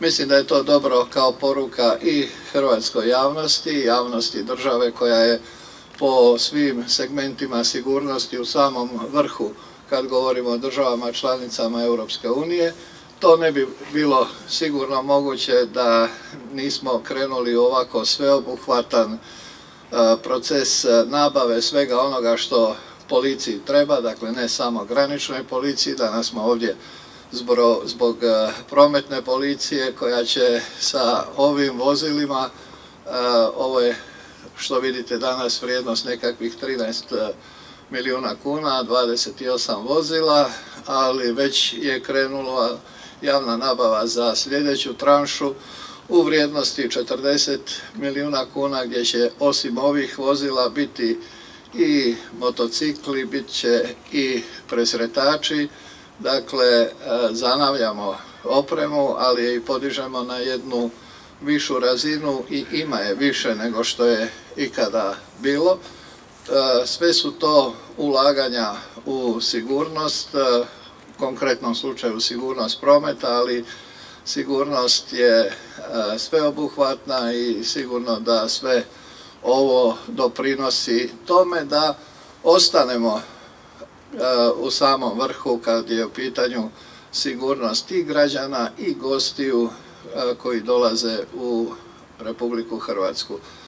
Mislim da je to dobro kao poruka i hrvatskoj javnosti, javnosti države koja je po svim segmentima sigurnosti u samom vrhu kad govorimo o državama članicama Europske unije. To ne bi bilo sigurno moguće da nismo krenuli ovako sveobuhvatan e, proces nabave svega onoga što policiji treba, dakle ne samo graničnoj policiji, danas smo ovdje zbog e, prometne policije koja će sa ovim vozilima, e, ovo je što vidite danas vrijednost nekakvih 13 milijuna kuna, 28 vozila, ali već je krenula javna nabava za sljedeću tranšu u vrijednosti 40 milijuna kuna gdje će osim ovih vozila biti i motocikli, bit će i presretači, dakle e, zanavljamo opremu, ali je i podižemo na jednu višu razinu i ima je više nego što je ikada bilo. E, sve su to ulaganja u sigurnost, e, u konkretnom slučaju sigurnost prometa, ali sigurnost je sveobuhvatna i sigurno da sve ovo doprinosi tome da ostanemo u samom vrhu kad je u pitanju sigurnost i građana i gostiju koji dolaze u Republiku Hrvatsku.